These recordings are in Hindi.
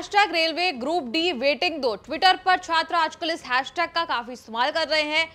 Hashtag railway group D waiting दो। ट्विटर पर छात्र आजकल इस हैशटैग का काफ़ी इस्तेमाल कर रहे हैं।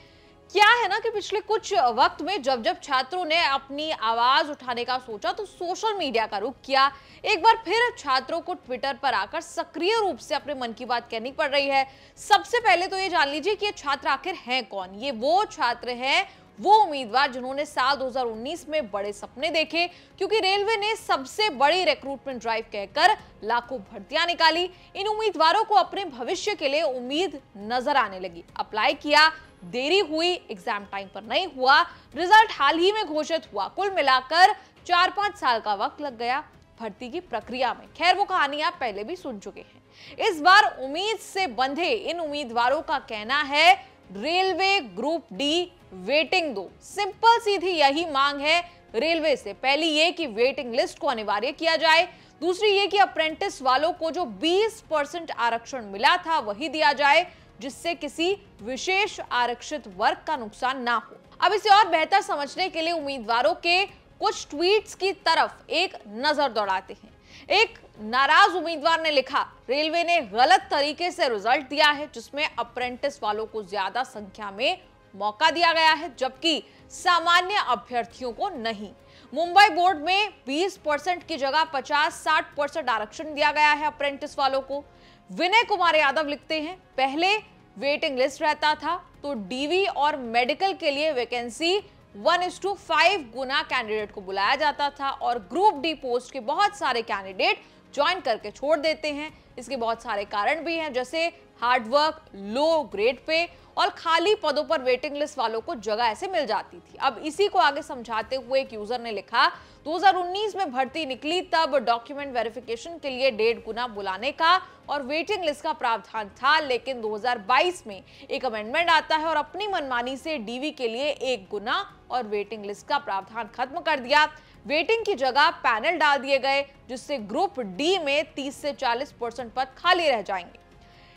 क्या है ना कि पिछले कुछ वक्त में जब जब छात्रों ने अपनी आवाज़ उठाने का सोचा तो सोशल मीडिया का रुख किया। एक बार फिर छात्रों को ट्विटर पर आकर सक्रिय रूप से अपने मन की बात कहनी पड़ रही है। सबसे पहले तो ये जान लीजिए कि ये छात्र आखिर हैं कौन? ये वो छात्र हैं वो उम्मीदवार जिन्होंने साल 2019 में बड़े सपने देखे, क्योंकि रेलवे ने सबसे बड़ी रिक्रूटमेंट ड्राइव कहकर लाखों भर्तियाँ निकाली। इन उम्मीदवारों को अपने भविष्य के लिए उम्मीद नज़र आने लगी। अप्लाई किया, देरी हुई एग्ज़ाम टाइम पर नहीं हुआ रिज़ल्ट हाल ही में घोषित हुआ। कुल मिलाकर चार पाँच साल का वक्त लग गया भर्ती की प्रक्रिया में। खैर, वो कहानी आप पहले भी सुन चुके हैं। इस बार उम्मीद से बंधे इन उम्मीदवारों का कहना है रेलवे ग्रुप डी वेटिंग दो। सिंपल सीधी यही मांग है रेलवे से। पहली ये कि वेटिंग लिस्ट को अनिवार्य किया जाए। दूसरी ये कि अप्रेंटिस वालों को जो 20 परसेंट आरक्षण मिला था, वही दिया जाए, जिससे किसी विशेष आरक्षित वर्ग का नुकसान ना हो। अब इसे और बेहतर समझने के लिए उम्मीदवारों के कुछ ट्वीट्स की तरफ़ एक नज़र दौड़ाते हैं। एक नाराज़ उम्मीदवार ने लिखा, रेलवे ने गलत तरीके से रिज़ल्ट दिया है, जिसमें अप्रेंटिस वालों को ज़्यादा संख्या में मौका दिया गया है, जबकि सामान्य अभ्यर्थियों को नहीं। मुंबई बोर्ड में 20 परसेंट की जगह 50-60 परसेंट आरक्षण दिया गया है अप्रेंटिस वालों को। विनय कुमार यादव लिखते हैं, पहले वेटिंग लिस्ट रहता था तो डीवी और मेडिकल के लिए vacancy one is two five Guna candidate को बुलाया जाता था और ग्रुप डी पोस्ट के बहुत सारे कैंडिडेट ज्वाइन करके छोड़ देते हैं। इसके बहुत सारे कारण भी हैं, जैसे हार्डवर्क लो ग्रेड पे और खाली पदों पर वेटिंग लिस्ट वालों को जगह ऐसे मिल जाती थी। अब इसी को आगे समझाते हुए एक यूज़र ने लिखा 2019 में भर्ती निकली तब डॉक्यूमेंट वेरिफिकेशन के लिए डेढ़ गुना बुलाने का और वेटिंग लिस्ट का प्रावधान था, लेकिन 2022 में एक अमेंडमेंट आता है और अपनी मनमानी से डीवी के लिए एक गुना और वेटिंग लिस्ट का प्रावधान खत्म कर दिया। वेटिंग की जगह पैनल डाल दिए गए, जिससे ग्रुप डी में 30 से 40 परसेंट पद खाली रह जाएँगे।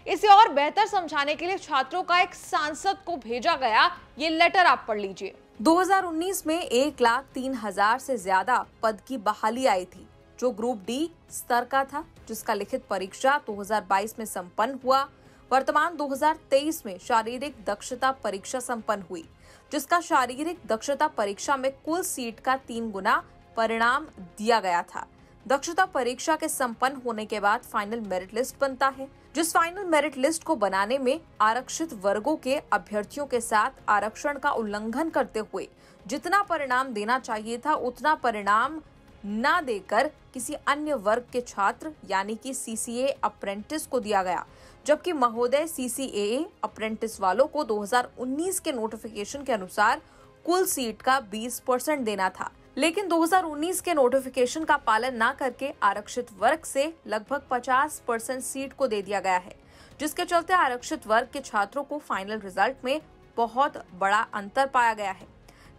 इसे और बेहतर समझाने के लिए छात्रों का एक सांसद को भेजा गया। ये लेटर आप पढ़ लीजिए। 2019 में एक लाख तीन हज़ार से ज़्यादा पद की बहाली आई थी, जो ग्रुप डी स्तर का था, जिसका लिखित परीक्षा 2022 में संपन्न हुआ। वर्तमान 2023 में शारीरिक दक्षता परीक्षा संपन्न हुई, जिसका शारीरिक दक्षता परीक्षा में कुल सीट का तीन गुना परिणाम दिया गया था। दक्षता परीक्षा के संपन्न होने के बाद फाइनल मेरिट लिस्ट बनता है। जिस फाइनल मेरिट लिस्ट को बनाने में आरक्षित वर्गों के अभ्यर्थियों के साथ आरक्षण का उल्लंघन करते हुए जितना परिणाम देना चाहिए था, उतना परिणाम न देकर किसी अन्य वर्ग के छात्र, यानी कि सीसीए अप्रेंटिस को दिया गया। जबकि महोदय सीसीए अप्रेंटिस वालों को 2019 के नोटिफिकेशन के अनुसार कुल सीट का 20 परसेंट देना था। लेकिन 2019 के नोटिफिकेशन का पालन न करके आरक्षित वर्ग से लगभग 50 परसेंट सीट को दे दिया गया है, जिसके चलते आरक्षित वर्ग के छात्रों को फाइनल रिज़ल्ट में बहुत बड़ा अंतर पाया गया है,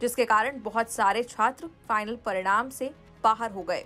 जिसके कारण बहुत सारे छात्र फाइनल परिणाम से बाहर हो गए।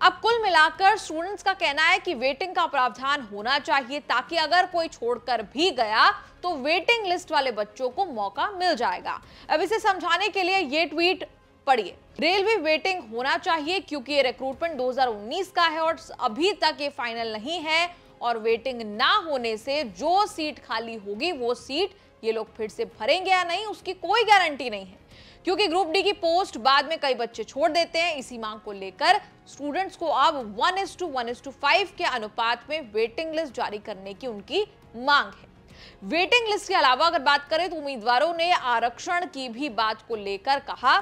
अब कुल मिलाकर स्टूडेंट्स का कहना है कि वेटिंग का प्रावधान होना चाहिए, ताकि अगर कोई छोड़कर भी गया तो वेटिंग लिस्ट वाले बच्चों को मौका मिल जाएगा। अब इसे समझाने के लिए ये ट्वीट पढ़िए। रेलवे वेटिंग होना चाहिए क्योंकि ये रिक्रूटमेंट 2019 का है और अभी तक ये फाइनल नहीं है और वेटिंग ना होने से जो सीट खाली होगी, वो सीट ये लोग फिर से भरेंगे या नहीं, उसकी कोई गारंटी नहीं है। क्योंकि ग्रुप डी की पोस्ट बाद में कई बच्चे छोड़ देते हैं, इसी मांग को लेकर स्टूडेंट्स को अब one is two one is two five के अनुपात में वेटिंग लिस्ट जारी करने की उनकी मांग है। वेटिंग लिस्ट के अलावा अगर बात करें तो उम्मीदवारों ने आरक्षण की भी बात को लेकर कहा।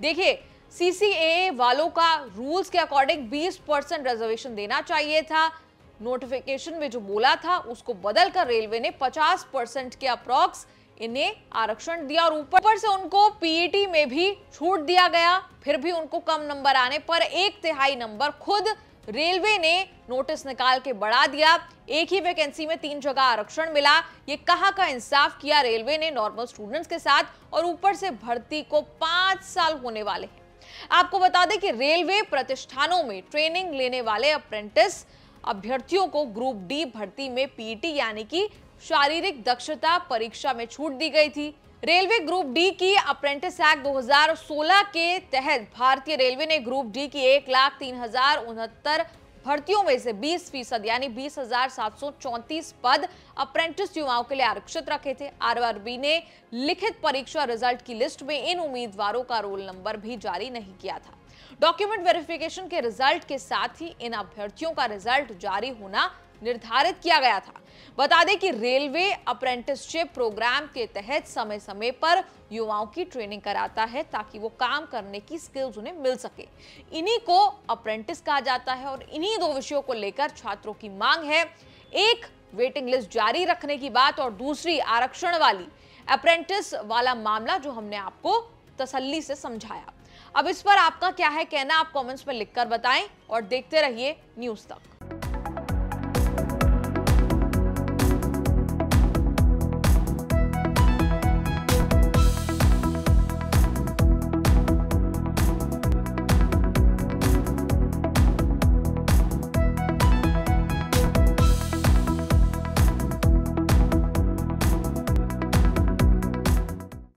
देखिए सीसीए वालों का रूल्स के अकॉर्डिंग 20 परसेंट रिजर्वेशन देना चाहिए था। नोटिफिकेशन में जो बोला था, उसको बदलकर रेलवे ने 50 परसेंट के अप्रॉक्स इन्हें आरक्षण दिया और ऊपर से उनको पीईटी में भी छूट दिया गया। फिर भी उनको कम नंबर आने पर एक तिहाई नंबर खुद रेलवे ने नोटिस निकाल के बढ़ा दिया। एक ही वैकेंसी में तीन जगह आरक्षण मिला। ये कहा का इंसाफ किया रेलवे ने नॉर्मल स्टूडेंट्स के साथ? और ऊपर से भर्ती को पाँच साल होने वाले हैं। आपको बता दें कि रेलवे प्रतिष्ठानों में ट्रेनिंग लेने वाले अप्रेंटिस अभ्यर्थियों को ग्रुप डी भर्ती में पीटी यानी कि शारीरिक दक्षता परीक्षा में छूट दी गई थी। रेलवे ग्रुप डी की अप्रेंटिस एक्ट 2016 के तहत भारतीय रेलवे ने ग्रुप डी की एक लाख तीन हज़ार उनहत्तर भर्तियों में से 20 फ़ीसद, यानी बीस पद अप्रेंटिस युवाओं के लिए आरक्षित रखे थे। आरआरबी ने लिखित परीक्षा रिज़ल्ट की लिस्ट में इन उम्मीदवारों का रोल नंबर भी जारी नहीं किया था। डॉक्यूमेंट वेरिफिकेशन के रिज़ल्ट के साथ ही इन अभ्यर्थियों का रिज़ल्ट जारी होना निर्धारित किया गया था। बता दें कि रेलवे अप्रेंटिसशिप प्रोग्राम के तहत समय समय पर युवाओं की ट्रेनिंग कराता है ताकि वो काम करने की स्किल्स उन्हें मिल सके। इन्हीं को अप्रेंटिस कहा जाता है और इन्हीं दो विषयों को लेकर छात्रों की मांग है। एक, वेटिंग लिस्ट जारी रखने की बात और दूसरी, आरक्षण वाली। अप्रेंटिस वाला मामला जो हमने आपको तसल्ली से समझाया। अब इस पर आपका क्या है कहना आप कमेंट्स में लिखकर बताएँ और देखते रहिए न्यूज़ तक।